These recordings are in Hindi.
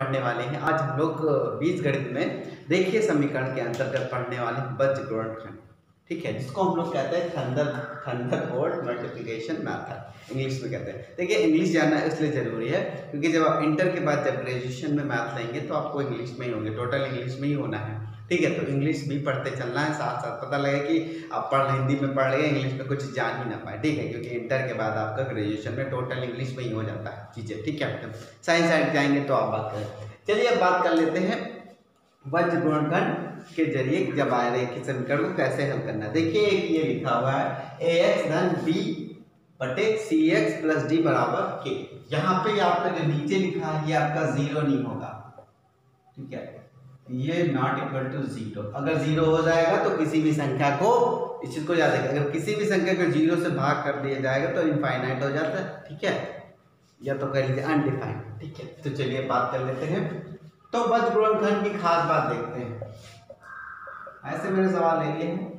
पढ़ने वाले हैं। आज हम लोग बीज गणित में देखिए समीकरण के अंतर्गत पढ़ने वाले वज्र खंड। ठीक है, जिसको हम लोग कहते हैं thunder thunder board multiplication method English में कहते हैं। देखिए इंग्लिश जानना इसलिए ज़रूरी है, क्योंकि जब आप इंटर के बाद जब ग्रेजुएशन में मैथ लेंगे तो आपको इंग्लिश में ही होंगे। टोटल इंग्लिश में ही होना है। ठीक है तो इंग्लिश भी पढ़ते चलना है साथ साथ पता लगे कि आप पढ़, हिंदी में पढ़ रहे इंग्लिश में कुछ जान ही ना पाए। ठीक है, क्योंकि इंटर के बाद आपका ग्रेजुएशन में टोटल इंग्लिश में ही हो जाता है चीज़ें, ठीक है? साइंस साइड जाएँगे तो आप बात करें। चलिए, अब बात कर लेते हैं वज्र गुणनखंड के ज़रिए जब आए रेखित समीकरण को कैसे हल करना देखिए, एक ये लिखा हुआ है ए एक्स धन बी बटे सी एक्स प्लस डी बराबर के यहाँ पे आपका जो नीचे लिखा है, ये आपका ज़ीरो नहीं होगा। ठीक है? ये नॉट इक्वल टू ज़ीरो अगर ज़ीरो हो जाएगा तो किसी भी संख्या को इस चीज़ को याद रखें अगर किसी भी संख्या को ज़ीरो से भाग कर दिया जाएगा तो इनफाइनाइट हो जाता है, ठीक है? या तो कह लीजिए अनडिफाइंड ठीक है? तो चलिए बात कर लेते हैं। तो वज्र गुणनखंड की खास बात देखते हैं। ऐसे मेरे सवाल ले लिए हैं।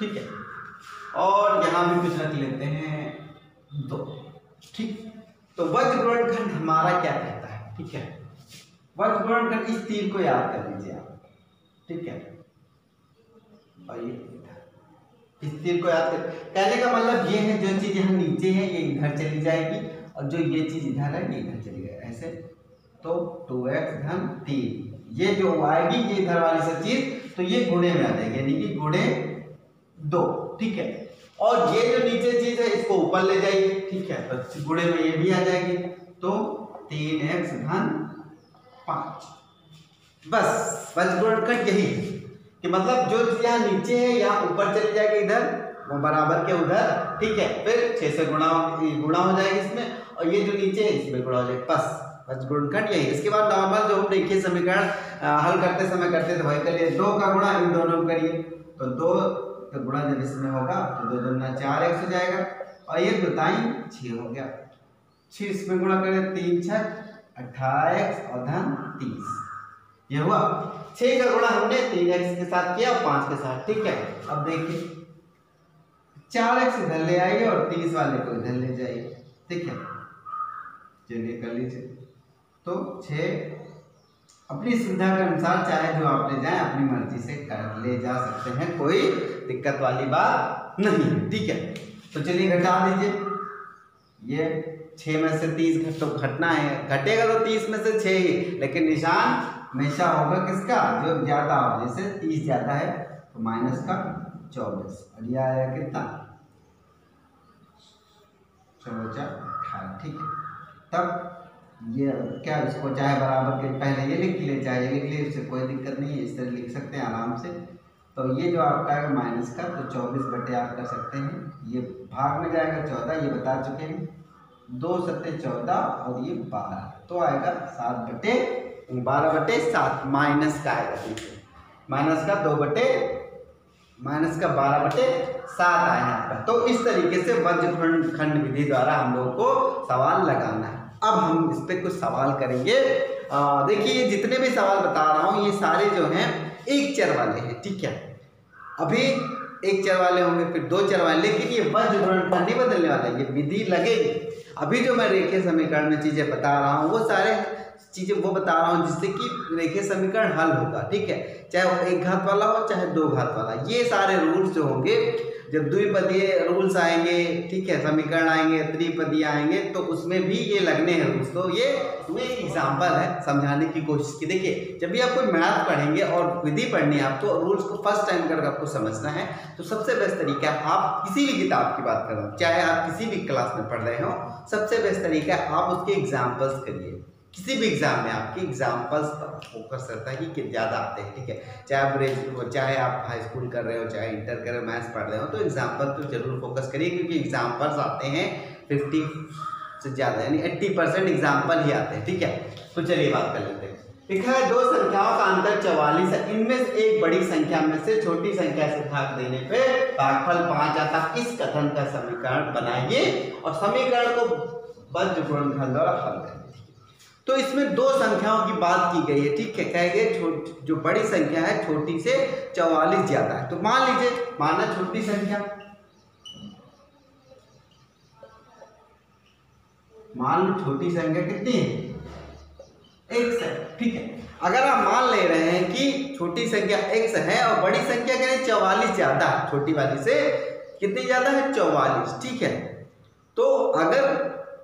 ठीक है? और यहाँ भी कुछ रख लेते हैं। दो, ठीक? तो वज्र गुणनखंड हमारा क्या कहता है? ठीक है? वज्र गुणनखंड इस तीर को याद कर लीजिए आप। ठीक है? और ये इस तीर को याद कर कहने का मतलब ये है, जो चीज़ यहाँ नीचे है, ये इधर चली जाएगी, और जो ये चीज़ इधर है, ये इधर चली जाएगी। ऐसे। तो टू एक्स धन तीन। ये जो आएगी, ये इधर वाली सब चीज़ तो ये गुणे में आ जाएगी, यानी कि गुणे दो। ठीक है? और ये जो नीचे चीज़ ऊपर ले जाइए ठीक है? तो गुणे में ये भी आ जाएगी। तो तीन एक्स धन पाँच। बस वज्रगुणनखंड यही है। कि मतलब जो यहाँ नीचे है, यहाँ ऊपर चली जाएगी इधर, वो बराबर के उधर, ठीक है? फिर छह से गुणा गुणा हो जाएगी इसमें, और ये जो नीचे है, इसमें गुणा हो जाएगा। बस गुणनखंड यही इसके बाद नॉर्मल जो हम देखिए समीकरण हल करते समय करते थे वही करिए दो का गुणा इन दोनों करिए। तो दो का गुणा जब इसमें होगा तो दो दुना चार एक्स हो जाएगा। और ये बताई छः हो गया। छः इसमें गुणा करें, तीन छः एक्स और धन तीस। ये हुआ। छह का गुणा हमने तीन एक्स के साथ किया और पाँच के साथ, ठीक है? अब देखिए, चार एक्स इधर ले आइए और तीस वाले को इधर ले जाइए, ठीक है? चलिए कर लीजिए। तो छ अपनी सुविधा के अनुसार चाहे जो आप ले जाएँ, अपनी मर्ज़ी से कर ले जा सकते हैं, कोई दिक्कत वाली बात नहीं ठीक है? तो चलिए घटा दीजिए। ये छः में से तीस तो घटना है। घटेगा तो तीस में से छः ही। लेकिन निशान हमेशा होगा किसका? जो ज़्यादा हो, जैसे तीस ज़्यादा है तो माइनस का चौबीस। और यह आया कितना? चौबीस अठारह, ठीक है। तब ये क्या इसको चाहे बराबर के पहले ये लिख ले चाहे ये लिख ले इससे कोई दिक्कत नहीं है, इस तरह लिख सकते हैं आराम से। तो ये जो आपका है माइनस का तो चौबीस बटे आप कर सकते हैं। ये भाग में जाएगा चौदह, ये बता चुके हैं। दो सत्ते चौदह और ये बारह तो आएगा सात बटे, बारह बटे सात, माइनस का आएगा देखिए माइनस का दो बटे, माइनस का बारह बटे सात आया आपका तो इस तरीके से वज्र खंड विधि द्वारा हम लोग को सवाल लगाना है। अब हम इस पर कुछ सवाल करेंगे। देखिए, जितने भी सवाल बता रहा हूँ, ये सारे जो हैं एक चर वाले हैं, ठीक है? अभी एक चर वाले होंगे, फिर दो चर वाले, लेकिन ये वज्र गुणनफल नहीं बदलने वाला, ये विधि लगेगी। अभी जो मैं रेखीय समीकरण में चीज़ें बता रहा हूँ, वो सारे चीज़ें वो बता रहा हूँ जिससे कि रेखीय समीकरण हल होगा, ठीक है? चाहे वो एक घात वाला हो, चाहे दो घात वाला, ये सारे रूल्स जो होंगे जब द्विपदीय रूल्स आएँगे, ठीक है, समीकरण आएँगे, त्रिपदीय आएँगे तो उसमें भी ये लगने हैं रूल्स तो ये एक एग्ज़ाम्पल है समझाने की कोशिश की। देखिए, जब भी आप कोई मैथ पढ़ेंगे और विधि पढ़नी है आपको रूल्स को फ़र्स्ट टाइम करके आपको समझना है तो सबसे बेस्ट तरीका आप किसी भी किताब की बात कर रहे हो चाहे आप किसी भी क्लास में पढ़ रहे हो, सबसे बेस्ट तरीका आप उसके एग्जाम्पल्स करिए। किसी भी एग्ज़ाम में आपके एग्जाम्पल्स पर फोकस रहता है कि ज़्यादा आते हैं, ठीक है? चाहे आप ग्रेजुएट चाहे आप हाई स्कूल कर रहे हो, चाहे इंटर कर रहे हो मैथ्स पढ़ रहे हो तो एग्ज़ाम्पल तो ज़रूर फोकस करिए क्योंकि एग्जाम्पल्स आते हैं फिफ्टी से ज़्यादा, यानी एट्टी परसेंट एग्ज़ाम्पल ही आते हैं, ठीक है? तो चलिए बात कर लेते हैं। लिखा है, दो संख्याओं का अंतर चौवालीस है। इनमें से एक बड़ी संख्या में से छोटी संख्या से भाग देने पे भागफल पाँच आता इस कथन का समीकरण बनाइए और समीकरण को वज्र गुणनखंड द्वारा हल करें तो इसमें दो संख्याओं की बात की गई है, ठीक है? कह गए जो बड़ी संख्या है, छोटी से चौवालीस ज़्यादा है। तो मान लीजिए, माना छोटी संख्या। मान लो छोटी संख्या कितनी है? एक्स है ठीक है? अगर आप मान ले रहे हैं कि छोटी संख्या एक्स है और बड़ी संख्या कहें चौवालीस ज़्यादा, छोटी वाली से कितनी ज़्यादा है? चौवालीस, ठीक है? तो अगर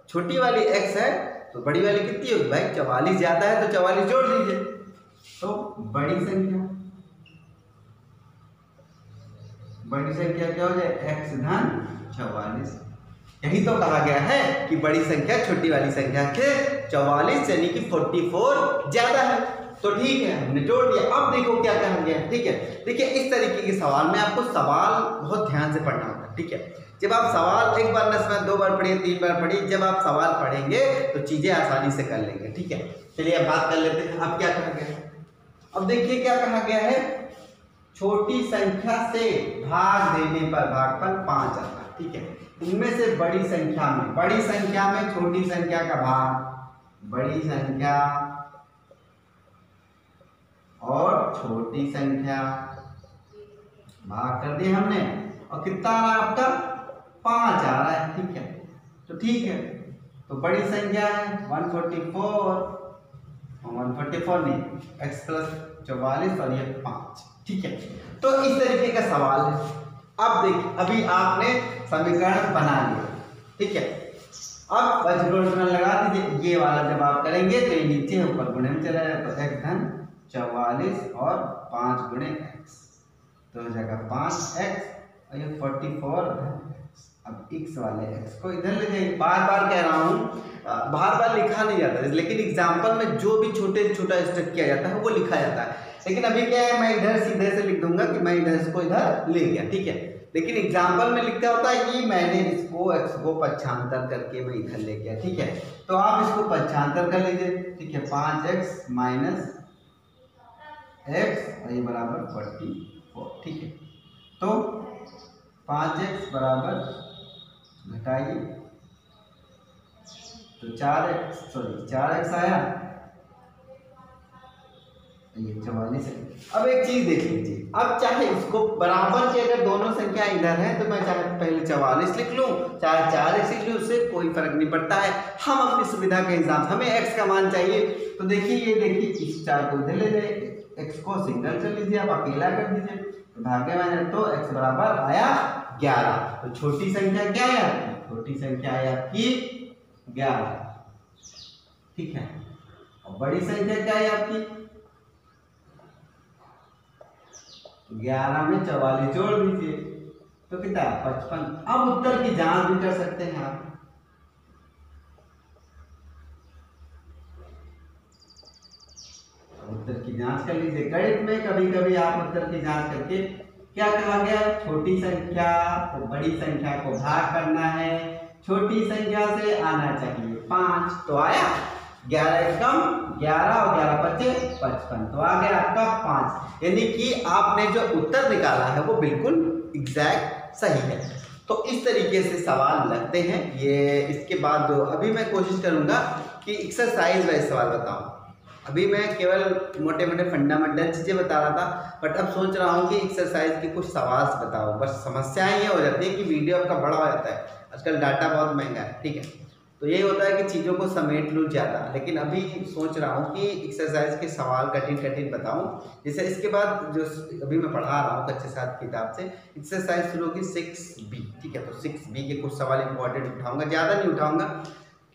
छोटी वाली एक्स है तो बड़ी वाली कितनी होगी भाई चवालीस ज़्यादा है तो चवालीस जोड़ दीजिए। तो बड़ी संख्या। बड़ी संख्या क्या हो जाए? एक्स धन चौवालीस। यही तो कहा गया है कि बड़ी संख्या छोटी वाली संख्या के चौवालीस यानी कि फोर्टी फोर ज़्यादा है। तो ठीक है, हमने जोड़ दिया। अब देखो क्या कहा गया ठीक है? देखिए, इस तरीके के सवाल में आपको सवाल बहुत ध्यान से पढ़ना होगा। ठीक है? जब आप सवाल एक बार न समय दो बार पढ़िए, तीन बार पढ़िए, जब आप सवाल पढ़ेंगे तो चीज़ें आसानी से कर लेंगे, ठीक है? चलिए, अब बात कर लेते हैं, अब क्या कहा गया है? अब देखिए क्या कहा गया है? छोटी संख्या से भाग देने पर भागफल पाँच आता है ठीक है? इनमें से बड़ी संख्या में, बड़ी संख्या में छोटी संख्या का भाग, बड़ी संख्या और छोटी संख्या, भाग कर दिया हमने। और कितना आ रहा है आपका? पाँच आ रहा है, ठीक है? तो ठीक है तो बड़ी संख्या है one forty four one forty four नहीं एक्स प्लस चौवालीस और ये पाँच, ठीक है? तो इस तरीके का सवाल है। अब देख, अभी आपने समीकरण बना लिया ठीक है? अब वज्रगुणन लगा दीजिए, ये वाला जब आप करेंगे तो ये नीचे ऊपर गुणे में चला जाए तो एक धन चौवालीस और पाँच गुणे एक्स तो हो जाएगा पाँच एक्स और ये फोर्टी फोर अब एक्स वाले एक्स को इधर ले जाइए। बार बार कह रहा हूँ बार बार लिखा नहीं जाता, लेकिन एग्ज़ाम्पल में जो भी छोटे, छोटा स्टेप किया जाता है, वो लिखा जाता है। लेकिन अभी क्या है, मैं इधर सीधे से लिख दूँगा कि मैं इधर इसको इधर ले गया, ठीक है? लेकिन एग्ज़ाम्पल में लिखता होता है कि मैंने इसको एक्स को पच्छांतर करके मैं इधर ले गया, ठीक है? तो आप इसको पच्छांतर कर लीजिए, ठीक है? पाँच एक्स माइनस एक्स बराबर फोर्टी फोर ठीक है? तो पाँच एक्स बराबर घटाइए तो चार एक्स सॉरी चार एक्स आया। ये चवालीस अब एक चीज़ देख लीजिए। अब चाहे इसको बराबर के अगर दोनों संख्या इधर है तो मैं चाहे पहले चवालीस लिख लूँ, चाहे चार एक्स लिख लूँ, उससे कोई फ़र्क नहीं पड़ता है। हम अपनी सुविधा के हिसाब से, हमें एक्स का मान चाहिए। तो देखिए, ये देखिए, इस चार को इधर ले जाए एक्स को सिंगल कर लीजिए, आप अकेला कर दीजिए। तो भाग्य मैंने तो एक्स बराबर आया। ग्यारह। तो छोटी संख्या क्या है आपकी? छोटी संख्या है आपकी ग्यारह। ठीक है? और बड़ी संख्या क्या है आपकी? ग्यारह में चवालीस जोड़ दीजिए। तो कितना? पचपन। अब उत्तर की जाँच भी कर सकते हैं आप। उत्तर की जाँच कर लीजिए। गणित में कभी कभी आप उत्तर की जाँच करके क्या कहा गया? छोटी संख्या तो बड़ी संख्या को भाग करना है। छोटी संख्या से आना चाहिए पाँच तो आया। ग्यारह कम ग्यारह और ग्यारह बचे पचपन तो आ गया आपका पाँच। यानी कि आपने जो उत्तर निकाला है वो बिल्कुल एग्जैक्ट सही है। तो इस तरीके से सवाल लगते हैं। ये इसके बाद अभी मैं कोशिश करूँगा कि एक्सरसाइज वाइज सवाल बताऊँ। अभी मैं केवल मोटे मोटे फंडामेंटल चीज़ें बता रहा था बट अब सोच रहा हूँ कि एक्सरसाइज के कुछ सवाल बताओ बस समस्याएँ ये हो जाती है कि वीडियो आपका बड़ा हो जाता है। आजकल डाटा बहुत महँगा है, ठीक है? तो यही होता है कि चीज़ों को समेट लूँ ज़्यादा। लेकिन अभी सोच रहा हूँ कि एक्सरसाइज के सवाल कठिन कठिन बताऊँ। जैसे इसके बाद जो अभी मैं पढ़ा रहा हूँ कच्चे साथ किताब से एक्सरसाइज शुरू होगी सिक्स बी ठीक है? तो सिक्स बी के कुछ सवाल इंपॉर्टेंट उठाऊँगा, ज़्यादा नहीं उठाऊँगा।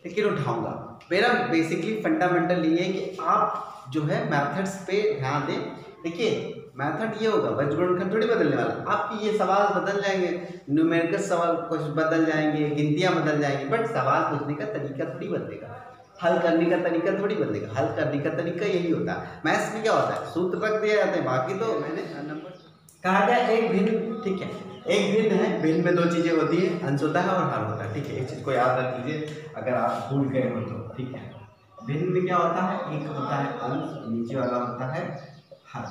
लेकिन उठाऊँगा। मेरा बेसिकली फंडामेंटल ये है कि आप जो है मैथड्स पे ध्यान दें। देखिए मैथड ये होगा वज्रगुणनखंड थोड़ी बदलने वाला। आपके ये सवाल बदल जाएँगे न्यूमेरिकल सवाल कुछ बदल जाएँगे, गिनतियाँ बदल जाएँगी बट सवाल पूछने का तरीका थोड़ी बदलेगा। हल करने का तरीका थोड़ी बदलेगा। हल करने का तरीका यही होता है। मैथ्स में क्या होता है? सूत्र रख दिया जाते हैं, बाकी तो मैंने नंबर कहा गया एक भिन्न, ठीक है। एक भिन्न है, भिन्न में दो चीज़ें होती है, अंश होता है और हर होता है, ठीक है। एक चीज़ को याद रख लीजिए, अगर आप भूल गए हो तो ठीक है। भिन्न में क्या होता है? एक होता है अंश, नीचे वाला होता है हर,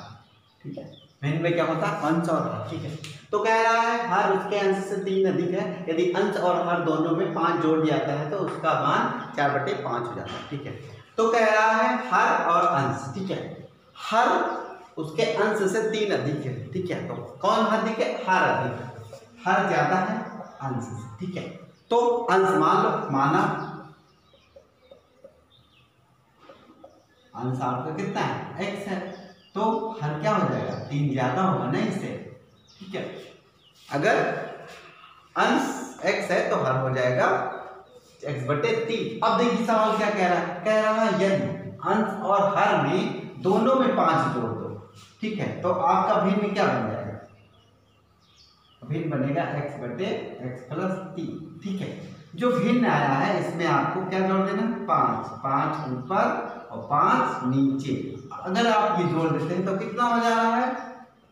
ठीक है। भिन्न में क्या होता है? अंश और हर, ठीक है। तो कह रहा है, हर उसके अंश से तीन अधिक है। यदि अंश और हर दोनों में पाँच जोड़ दिया जाता है तो उसका मान चार बटे पाँच हो जाता है, ठीक है। तो कह रहा है हर और अंश, ठीक है। हर उसके अंश से तीन अधिक है, ठीक है? तो कौन अधिक है? हर अधिक। हर ज़्यादा है अंश से, ठीक है? तो अंश मान लो, माना अंश आपका कितना है? एक्स है। तो हर क्या हो जाएगा? तीन ज़्यादा होगा ना इससे, ठीक है? अगर अंश एक्स है तो हर हो जाएगा एक्स बटे तीन। अब देखिए सवाल क्या कह रहा है? कह रहा है यदि अंश और हर में दोनों में पाँच जोड़ दो ठीक है तो आपका भिन्न क्या बन जाएगा? भिन्न बनेगा x बटे एक्स प्लस तीन ठीक है? जो भिन्न आया है, इसमें आपको क्या जोड़ देना? पाँच पाँच ऊपर और पाँच नीचे। अगर आप ये जोड़ देते हैं तो कितना हो जा रहा है?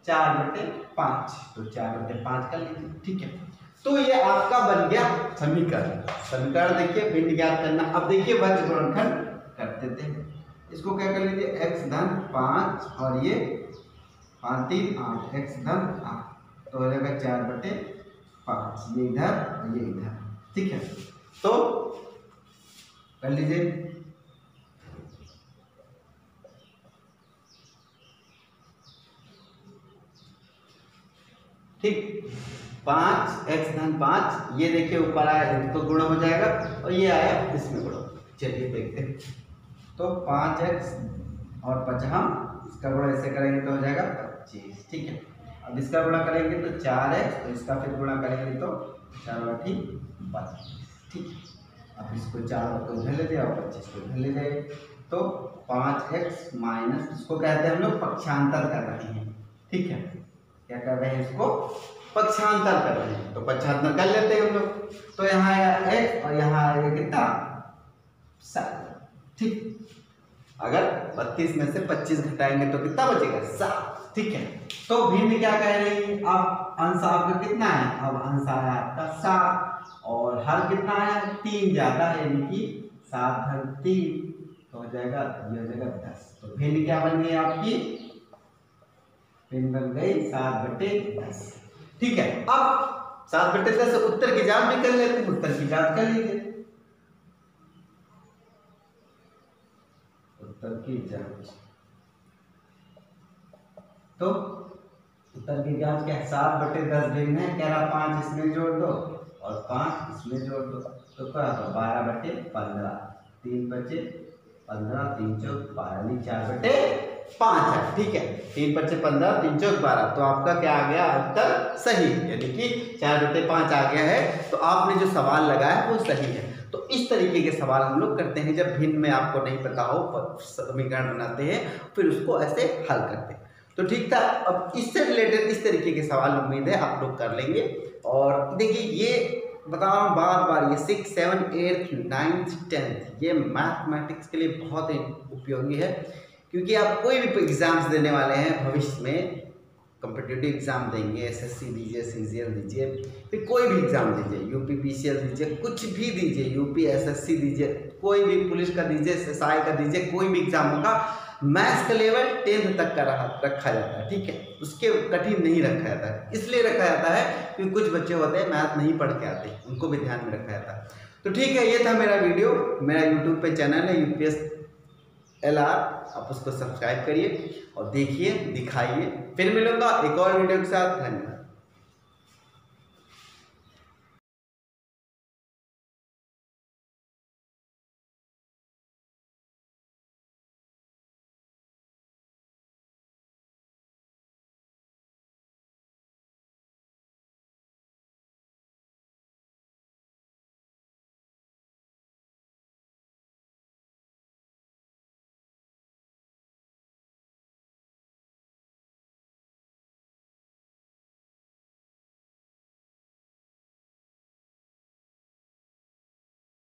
चार बटे पाँच तो चार बटे पाँच कर लीजिए, ठीक है? तो ये आपका बन गया समीकरण। समीकरण देखिए, भिन्न ज्ञात करना। अब देखिए वज्र गुणनखंड कर देते हैं। इसको क्या कर लीजिए? एक्स धन पाँच और ये पाँच तीन आठ। एक्स धन आठ। तो हो जाएगा चार बटे पाँच। ये इधर ये इधर। ठीक है? तो कर लीजिए। ठीक। पाँच एक्स धन पाँच, ये देखिए ऊपर आया तो गुणा हो जाएगा और ये आया इसमें गुणा। चलिए देखते हैं। तो पाँच एक्स और पचहम इसका गुणा ऐसे करेंगे तो हो जाएगा पच्चीस, ठीक है? अब इसका गुणा करेंगे तो चार एक्स तो इसका फिर गुणा करेंगे तो चार बटी पच्चीस ठीक है? अब इसको चार को इधर ले जाए और पच्चीस को इधर ले जाए तो पाँच एक्स माइनस इसको कहते हैं हम लोग? पक्षांतर कर रहे हैं, ठीक है? क्या कर रहे हैं इसको? पक्षांतर कर रहे हैं। तो पक्षांतर कर लेते हैं हम लोग। तो यहाँ एक्स और यहाँ कितना? ठीक? अगर बत्तीस में से पच्चीस घटाएँगे तो कितना बचेगा? सात। ठीक है? तो भिन्न क्या कह रही है? अब अंश आपका कितना है? अब अंश आया आपका सात। और हर कितना है? तीन ज़्यादा यानी कि सात हर तीन। तो हो जाएगा, ये हो जाएगा दस। तो भिन्न क्या बन गई आपकी? भिन्न बन गई सात बटे दस। ठीक है? अब सात बटे दस उत्तर की जाँच भी कर लेते उत्तर की जाँच कर लीजिए उत्तर की जाँच। तो उत्तर की जाँच क्या सात बटे दस भिन्न है, कह रहा पाँच इसमें जोड़ दो और पाँच इसमें जोड़ दो। तो क्या होगा बारह बटे पंद्रह, तीन बचे पंद्रह, तीन चौक बारह नहीं चार बटे पाँच है, ठीक है। तीन बचे पंद्रह, तीन चौक बारह तो आपका क्या आ गया? उत्तर सही यानी कि चार बटे पाँच आ गया है तो आपने जो सवाल लगाया वो सही है। तो इस तरीके के सवाल हम लोग करते हैं, जब भिन्न में आपको नहीं पता हो, समीकरण बनाते हैं, फिर उसको ऐसे हल करते हैं। तो ठीक था, अब इससे रिलेटेड इस तरीके के सवाल उम्मीद है आप लोग कर लेंगे। और देखिए, ये बता रहा हूँ बार बार, ये six seven eighth ninth tenth ये मैथमेटिक्स के लिए बहुत ही उपयोगी है, क्योंकि आप कोई भी एग्ज़ाम्स देने वाले हैं, भविष्य में कम्पिटेटिव एग्ज़ाम देंगे एसएससी दीजिए सीजीएल दीजिए, फिर कोई भी एग्ज़ाम दीजिए यूपी पीसीएल दीजिए, कुछ भी दीजिए यूपी एसएससी दीजिए, कोई भी पुलिस का दीजिए एसआई का दीजिए, कोई भी एग्ज़ाम होगा मैथ्स का लेवल टेंथ तक का रहा, रखा जाता है, ठीक है? उसके कठिन नहीं रखा जाता है। इसलिए रखा जाता है क्योंकि कुछ बच्चे होते हैं मैथ नहीं पढ़ के आते, उनको भी ध्यान में रखा जाता है। तो ठीक है, ये था मेरा वीडियो मेरा यूट्यूब पे चैनल है यूपीएस एल आर, आप उसको सब्सक्राइब करिए और देखिए, दिखाइए। फिर मिलूँगा एक और वीडियो के साथ। धन्यवाद।